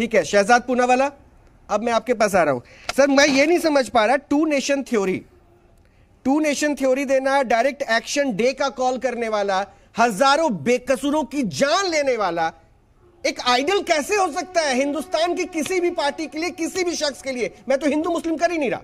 ठीक है, शहजाद पूनावाला, अब मैं आपके पास आ रहा हूँ। सर, मैं ये नहीं समझ पा रहा two nation theory two nation theory देना डायरेक्ट एक्शन डे का कॉल करने वाला, हज़ारों बेकसूरों की जान लेने वाला, एक आइडल कैसे हो सकता है हिंदुस्तान की किसी भी पार्टी के लिए, किसी भी शख्स के लिए? मैं तो हिंदू मुस्लिम कर ही नहीं रहा।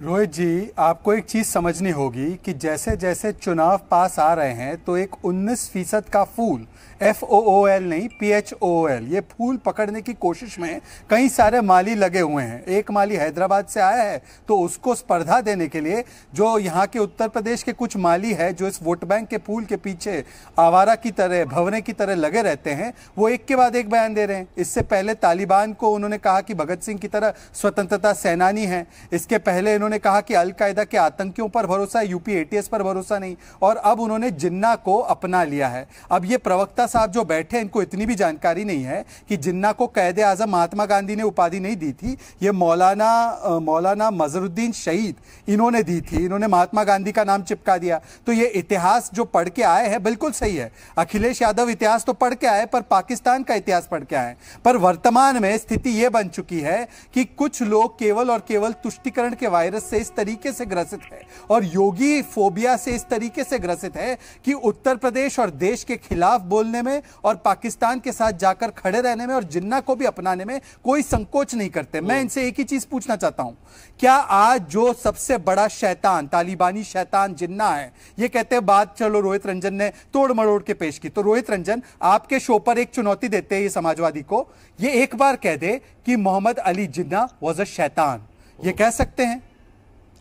रोहित जी, आपको एक चीज़ समझनी होगी कि जैसे जैसे चुनाव पास आ रहे हैं तो एक 19 फ़ीसद का fool F O O L नहीं पी एच ओ एल ये फूल पकड़ने की कोशिश में कई सारे माली लगे हुए हैं। एक माली हैदराबाद से आया है तो उसको स्पर्धा देने के लिए जो यहाँ के उत्तर प्रदेश के कुछ माली है, जो इस वोट बैंक के फूल के पीछे आवारा की तरह, भवने की तरह लगे रहते हैं, वो एक के बाद एक बयान दे रहे हैं। इससे पहले तालिबान को उन्होंने कहा कि भगत सिंह की तरह स्वतंत्रता सेनानी है। इसके पहले इन्होंने कहा कि अलकायदा के आतंकियों पर भरोसा है, यूपी एटीएस पर भरोसा नहीं, और अब उन्होंने जिन्ना को अपना लिया है। अब ये प्रवक्ता साहब जो बैठे इनको इतनी भी जानकारी नहीं है कि जिन्ना को कैद आज़म महात्मा गांधी ने उपाधि नहीं दी थी, ये मौलाना मौलाना मजरुद्दीन शहीद इन्होंने दी थी, इन्होंने महात्मा गांधी का नाम चिपका दिया। तो ये इतिहास जो पढ़ के आए हैं, बिल्कुल सही है। अखिलेश यादव इतिहास तो पढ़ के आए, पर पाकिस्तान का इतिहास पढ़ के आए पर वर्तमान में स्थिति यह बन चुकी है कि कुछ लोग केवल और केवल तुष्टिकरण के वायरस से इस तरीके से ग्रसित है और योगी फोबिया से इस तरीके से ग्रसित है कि उत्तर प्रदेश और देश के खिलाफ बोलने में और पाकिस्तान के साथ जाकर खड़े रहने में और जिन्ना को भी अपनाने में कोई संकोच नहीं करते। मैं इनसे एक ही चीज़ पूछना चाहता हूँ। क्या आज जो सबसे बड़ा शैतान, तालिबानी शैतान जिन्ना है, ये कहते हैं, बात चलो रोहित रंजन ने तोड़ मरोड़ के पेश की। तो रोहित रंजन, आपके शो पर एक चुनौती देते हैं ये समाजवादी को। ये एक बार कह दे कि मोहम्मद अली जिन्ना वॉज़ अ शैतान। ये कह सकते हैं।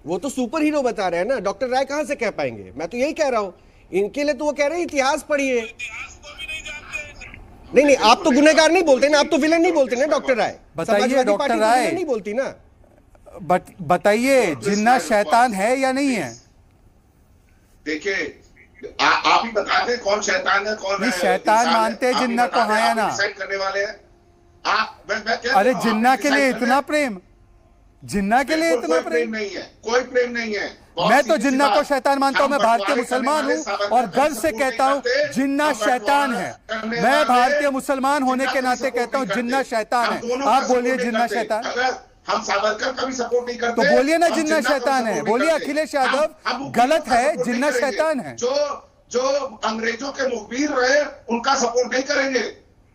वो तो सुपर हीरो बता रहे हैं ना। डॉक्टर राय कहाँ से कह पाएँगे? मैं तो यही कह रहा हूँ। इनके लिए तो वो कह रहे हैं इतिहास पढ़िए। नहीं नहीं आप तो गुनेगार नहीं बोलते ना आप तो विलन नहीं बोलते ना डॉक्टर राय बताइए डॉक्टर तो राय नहीं बोलती ना। बट बताइए जिन्ना शैतान है या नहीं है? देखिए आप ही बता दें कौन शैतान है कौन नहीं शैतान मानते हैं जिन्ना को हाँ या ना। करने वाले हैं। आप मैं, मैं अरे जिन्ना के लिए इतना प्रेम जिन्ना के लिए इतना प्रेम। नहीं है। कोई प्रेम नहीं है। मैं तो जिन्ना को शैतान मानता हूँ मैं भारतीय मुसलमान हूँ और गर्व से कहता हूँ जिन्ना शैतान है। मैं भारतीय मुसलमान होने के नाते कहता हूँ जिन्ना शैतान है। आप बोलिए जिन्ना शैतान। हम सावरकर का भी सपोर्ट नहीं करते तो बोलिए ना जिन्ना शैतान है। बोलिए अखिलेश यादव गलत है जिन्ना शैतान है। जो जो अंग्रेज़ों के मुखबिर रहे उनका सपोर्ट नहीं करेंगे।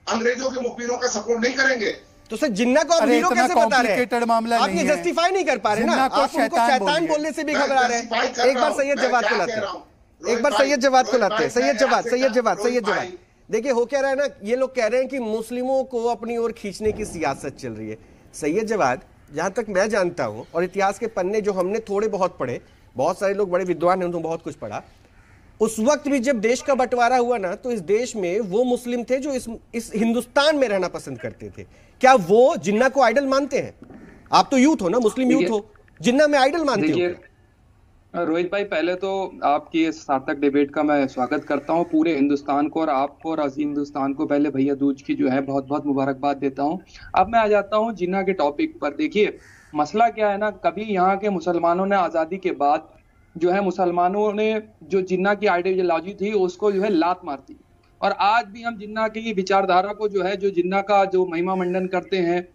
अंग्रेज़ों के मुखबिरों का सपोर्ट नहीं करेंगे। तो सर जिन्ना को आप हीरो कैसे बता रहे हैं? मामला आप ये जस्टिफाई नहीं कर पा रहे ना? आप उनको शैतान बोलने से भी घबरा रहे हैं। एक बार सैयद जवाब को लाते हैं। एक बार सैयद जवाब को लाते हैं। सैयद जवाब सैयद जवाब सैयद जवाब। देखिए हो क्या रहा है ना ये लोग कह रहे हैं कि मुस्लिमों को अपनी ओर खींचने की सियासत चल रही है। सैयद जवाब जहाँ तक मैं जानता हूँ और इतिहास के पन्ने जो हमने थोड़े बहुत पढ़े बहुत सारे लोग बड़े विद्वान हैं उन्होंने बहुत कुछ पढ़ा उस वक्त भी जब देश का बंटवारा हुआ ना तो इस देश में वो मुस्लिम थे जो इस इस हिंदुस्तान में रहना पसंद करते थे। क्या वो जिन्ना को आइडल मानते हैं? आप तो यूथ हो ना मुस्लिम यूथ हो। जिन्ना में आइडल मानते हो? रोहित भाई पहले तो आपकी इस सार्थक डिबेट का मैं स्वागत करता हूँ पूरे हिंदुस्तान को और आपको और अजीम हिंदुस्तान को। पहले भैया दूज की जो है बहुत बहुत मुबारकबाद देता हूँ। अब मैं आ जाता हूँ जिन्ना के टॉपिक पर। देखिए मसला क्या है ना कभी यहाँ के मुसलमानों ने आज़ादी के बाद जो है मुसलमानों ने जो जिन्ना की आइडियोलॉजी थी उसको जो है लात मारती और आज भी हम जिन्ना की विचारधारा को जो है जो जिन्ना का जो महिमा मंडन करते हैं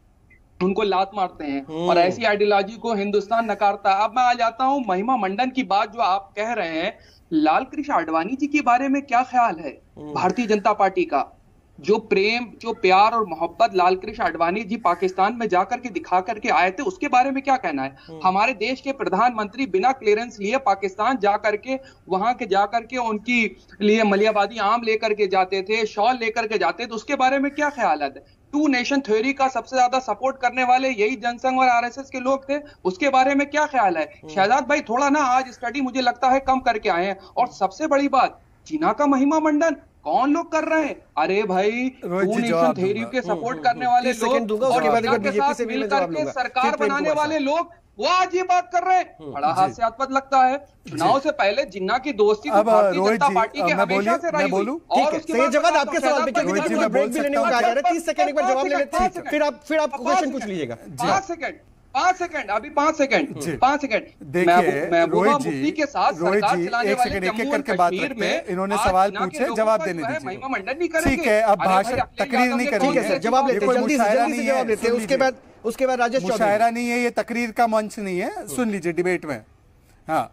उनको लात मारते हैं। और हम्म। ऐसी आइडियोलॉजी को हिंदुस्तान नकारता। है अब मैं आ जाता हूँ महिमा मंडन की बात जो आप कह रहे हैं लाल कृष्ण आडवाणी जी के बारे में क्या ख्याल है? हम्म। भारतीय जनता पार्टी का। जो प्रेम जो प्यार और मोहब्बत लाल कृष्ण आडवाणी जी पाकिस्तान में जाकर के दिखा करके आए थे उसके बारे में क्या कहना है हम्म। हमारे देश के प्रधानमंत्री बिना क्लियरेंस लिए पाकिस्तान जा करके वहाँ के जा करके उनकी लिए मलियाबादी आम लेकर के जाते थे शॉल लेकर के जाते थे उसके बारे में क्या ख्याल है टू नेशन थ्योरी का सबसे ज़्यादा सपोर्ट करने वाले यही जनसंघ और आरएसएस के लोग थे उसके बारे में क्या ख्याल है हम्म। शहजाद भाई थोड़ा ना आज स्टडी मुझे लगता है कम करके आए हैं और सबसे बड़ी बात चीना का महिमा मंडन कौन लोग कर रहे हैं? अरे भाई थेरी के सपोर्ट करने वाले लोग और के साथ मिलकर के सरकार बनाने वाले लोग वो आज ये बात कर रहे हैं। हम्म, बड़ा हास्यास्पद लगता है। चुनाव से पहले जिन्ना की दोस्ती तो भारतीय जनता पार्टी के हमेशा से रही हुई। और उसके जवाब आपके सवाल पे ब्रेक भी लेने को कहा जा रहा है 30 सेकंड एक बार जवाब ले लेते हैं। फिर आप फिर आप क्वेश्चन पूछ लीजिएगा। पाँच सेकंड। पाँच सेकंड अभी पाँच सेकंड। पाँच सेकंड। देखिए महबूबा रोहित मुफ्ती जी के साथ सरकार चलाने वाले जम्मू और कश्मीर हैं। में इन्होंने सवाल पूछे जवाब देने दीजिए। मंडन नहीं करेंगे। ठीक है अब भाषण तकरीर नहीं करेंगे जवाब लेते जल्दी से मुशायरा जल्दी से नहीं जवाब लेते हैं। उसके बाद उसके बाद राजेश मुशायरा नहीं है ये तकरीर का मंच नहीं है सुन लीजिए डिबेट में। हाँ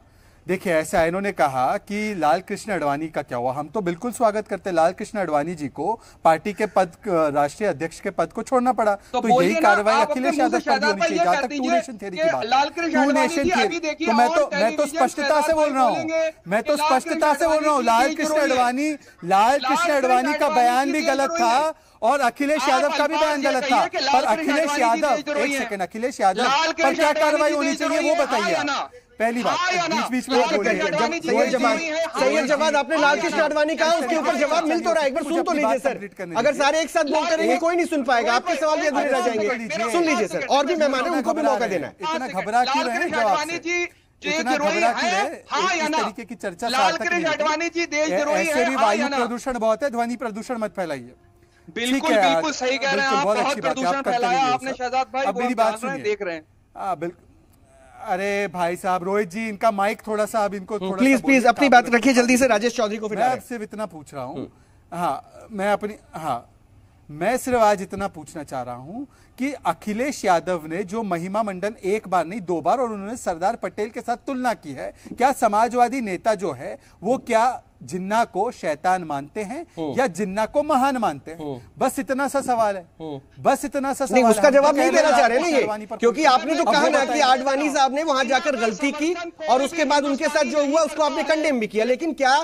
देखिए ऐसा इन्होंने कहा कि लाल कृष्ण अडवाणी का क्या हुआ? हम तो बिल्कुल स्वागत करते लाल कृष्ण अडवाणी जी को। पार्टी के पद राष्ट्रीय अध्यक्ष के पद को छोड़ना पड़ा। तो तो, यही कार्रवाई अखिलेश यादव पर होनी चाहिए। जहाँ तक टू नेशन थ्योरी की बात टू नेशन थ्योरी तो मैं तो मैं तो स्पष्टता से बोल रहा हूँ। मैं तो स्पष्टता से बोल रहा हूँ। लाल कृष्ण अडवाणी लाल कृष्ण अडवाणी का बयान भी गलत था और अखिलेश यादव का भी बयान गलत था। पर अखिलेश यादव एक सेकंड अखिलेश यादव पर क्या कार्रवाई होनी चाहिए वो बताइए। पहली बात? बीच बीच में लाल बोल कृष्ण रही अडवाणी जी सैयद जेल जवाद ज़रूरी सैयद या ना? जवाद आपने लाल कृष्ण अडवाणी कहा उसके ऊपर जवाब मिल तो रहा है एक बार सुन तो लीजिए सर। अगर सारे एक साथ बोलते रहेंगे कोई नहीं सुन पाएगा आपके सवाल भी अधूरे रह जाएँगे। सुन लीजिए सर और भी मेहमान हैं उनको भी मौका देना है। इतना घबरा क्यों रहे जवाब इतना घबरा क्यों रहे? हाँ इस तरीके की चर्चा लाल सार्थक कृष्ण नहीं होती। अडवाणी जी देश ऐसे भी वायु प्रदूषण बहुत है ध्वनि प्रदूषण मत फैलाइए। बिल्कुल बिल्कुल सही कह रहे हैं आप बहुत अच्छी प्रदूषण आप करते फैलाया आपने शहजाद भाई अब मेरी बात हैं, सुनिए। देख रहे हैं हाँ बिल्कुल अरे भाई साहब रोहित जी इनका माइक थोड़ा सा अब इनको थोड़ा प्लीज़ प्लीज़ अपनी बात रखिए जल्दी से राजेश चौधरी को फिर मैं। आपसे इतना पूछ रहा हूँ। हाँ मैं अपनी हाँ मैं सिर्फ़ आज इतना पूछना चाह रहा हूँ कि अखिलेश यादव ने जो महिमा मंडन एक बार नहीं दो बार और उन्होंने सरदार पटेल के साथ तुलना की है क्या समाजवादी नेता जो है वो क्या जिन्ना को शैतान मानते हैं या जिन्ना को महान मानते हैं। बस इतना सा सवाल है। बस इतना सा सवाल उसका जवाब तो नहीं देना चाह रहे ना ये क्योंकि आपने तो कहा ना कि आडवाणी साहब ने वहाँ जाकर गलती की और उसके बाद उनके साथ जो हुआ उसको आपने कंडेम भी किया। लेकिन क्या